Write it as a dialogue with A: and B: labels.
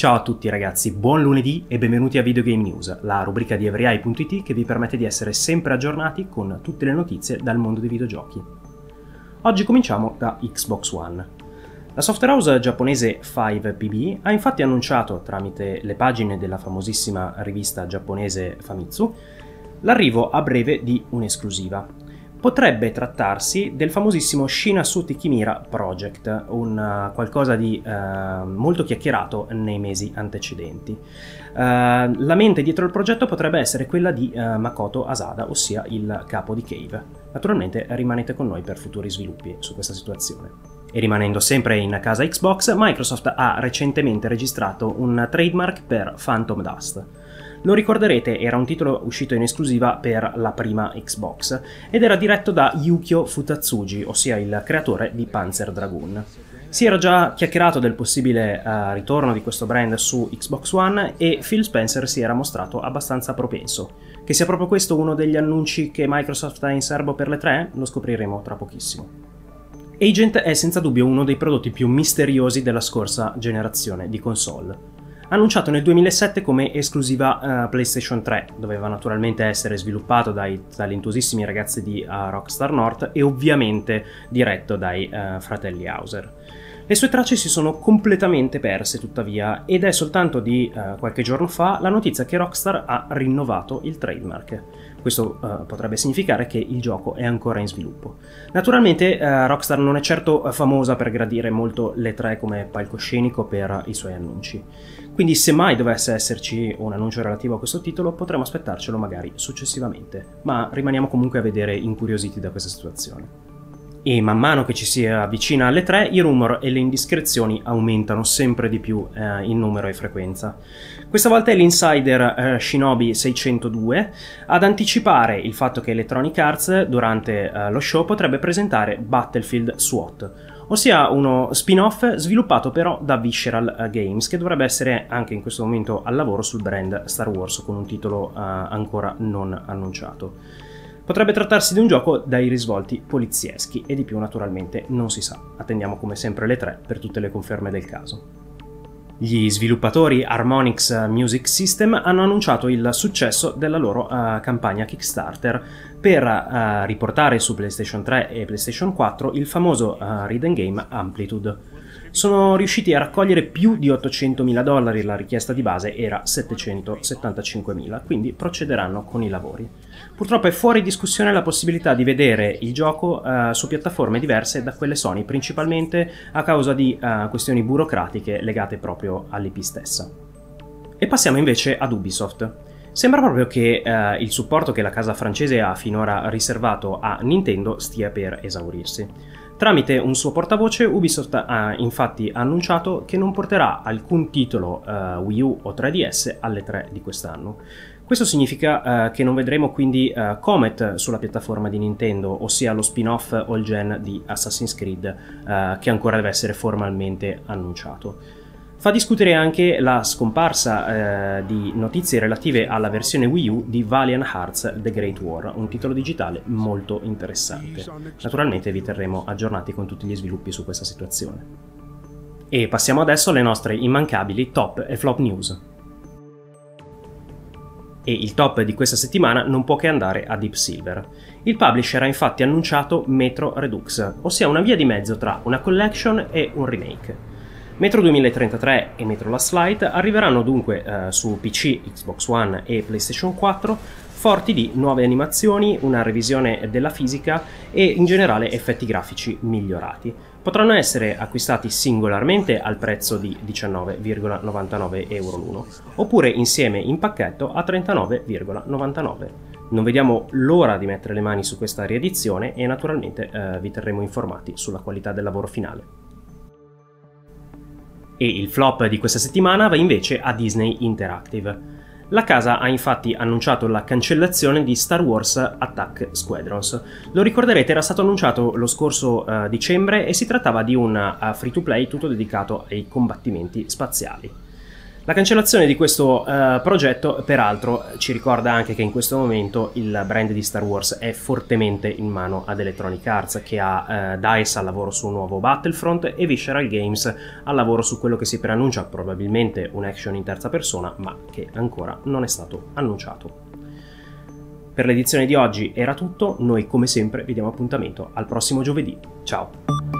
A: Ciao a tutti ragazzi, buon lunedì e benvenuti a Video Game News, la rubrica di everyeye.it che vi permette di essere sempre aggiornati con tutte le notizie dal mondo dei videogiochi. Oggi cominciamo da Xbox One. La software house giapponese 5PB ha infatti annunciato, tramite le pagine della famosissima rivista giapponese Famitsu, l'arrivo a breve di un'esclusiva, potrebbe trattarsi del famosissimo Shinasuti Kimira Project, un uh, qualcosa di uh, molto chiacchierato nei mesi antecedenti. Uh, la mente dietro il progetto potrebbe essere quella di Makoto Asada, ossia il capo di Cave. Naturalmente rimanete con noi per futuri sviluppi su questa situazione. E rimanendo sempre in casa Xbox, Microsoft ha recentemente registrato un trademark per Phantom Dust. Lo ricorderete, era un titolo uscito in esclusiva per la prima Xbox ed era diretto da Yukio Futatsuji, ossia il creatore di Panzer Dragoon. Si era già chiacchierato del possibile uh, ritorno di questo brand su Xbox One e Phil Spencer si era mostrato abbastanza propenso. Che sia proprio questo uno degli annunci che Microsoft ha in serbo per le tre, lo scopriremo tra pochissimo. Agent è senza dubbio uno dei prodotti più misteriosi della scorsa generazione di console annunciato nel 2007 come esclusiva uh, PlayStation 3. Doveva naturalmente essere sviluppato dai talentuosissimi ragazzi di uh, Rockstar North e ovviamente diretto dai uh, fratelli Hauser. Le sue tracce si sono completamente perse tuttavia ed è soltanto di uh, qualche giorno fa la notizia che Rockstar ha rinnovato il trademark. Questo uh, potrebbe significare che il gioco è ancora in sviluppo. Naturalmente uh, Rockstar non è certo famosa per gradire molto le tre come palcoscenico per i suoi annunci. Quindi se mai dovesse esserci un annuncio relativo a questo titolo potremo aspettarcelo magari successivamente, ma rimaniamo comunque a vedere incuriositi da questa situazione. E man mano che ci si avvicina alle 3, i rumor e le indiscrezioni aumentano sempre di più eh, in numero e frequenza. Questa volta è l'insider eh, Shinobi 602 ad anticipare il fatto che Electronic Arts durante eh, lo show potrebbe presentare Battlefield SWAT, ossia uno spin-off sviluppato però da Visceral eh, Games che dovrebbe essere anche in questo momento al lavoro sul brand Star Wars con un titolo eh, ancora non annunciato. Potrebbe trattarsi di un gioco dai risvolti polizieschi e di più naturalmente non si sa. Attendiamo come sempre le tre per tutte le conferme del caso. Gli sviluppatori Harmonix Music System hanno annunciato il successo della loro uh, campagna Kickstarter per uh, riportare su PlayStation 3 e PlayStation 4 il famoso uh, Read Game Amplitude. Sono riusciti a raccogliere più di 800.000 dollari, la richiesta di base era 775.000, quindi procederanno con i lavori. Purtroppo è fuori discussione la possibilità di vedere il gioco uh, su piattaforme diverse da quelle Sony, principalmente a causa di uh, questioni burocratiche legate proprio all'IP stessa. E passiamo invece ad Ubisoft. Sembra proprio che uh, il supporto che la casa francese ha finora riservato a Nintendo stia per esaurirsi. Tramite un suo portavoce, Ubisoft ha infatti annunciato che non porterà alcun titolo uh, Wii U o 3DS alle 3 di quest'anno. Questo significa uh, che non vedremo quindi uh, Comet sulla piattaforma di Nintendo, ossia lo spin-off all gen di Assassin's Creed, uh, che ancora deve essere formalmente annunciato. Fa discutere anche la scomparsa eh, di notizie relative alla versione Wii U di Valiant Hearts The Great War, un titolo digitale molto interessante. Naturalmente vi terremo aggiornati con tutti gli sviluppi su questa situazione. E passiamo adesso alle nostre immancabili top e flop news e il top di questa settimana non può che andare a Deep Silver. Il publisher ha infatti annunciato Metro Redux, ossia una via di mezzo tra una collection e un remake. Metro 2033 e Metro Last Light arriveranno dunque eh, su PC, Xbox One e PlayStation 4 forti di nuove animazioni, una revisione della fisica e in generale effetti grafici migliorati potranno essere acquistati singolarmente al prezzo di 19,99 euro l'uno, oppure insieme in pacchetto a 39,99. Non vediamo l'ora di mettere le mani su questa riedizione e naturalmente eh, vi terremo informati sulla qualità del lavoro finale. E il flop di questa settimana va invece a Disney Interactive. La casa ha infatti annunciato la cancellazione di Star Wars Attack Squadrons. Lo ricorderete, era stato annunciato lo scorso uh, dicembre e si trattava di un uh, free-to-play tutto dedicato ai combattimenti spaziali. La cancellazione di questo uh, progetto, peraltro, ci ricorda anche che in questo momento il brand di Star Wars è fortemente in mano ad Electronic Arts, che ha uh, DICE al lavoro su un nuovo Battlefront e Visceral Games al lavoro su quello che si preannuncia probabilmente un action in terza persona, ma che ancora non è stato annunciato. Per l'edizione di oggi era tutto, noi come sempre vi diamo appuntamento al prossimo giovedì. Ciao!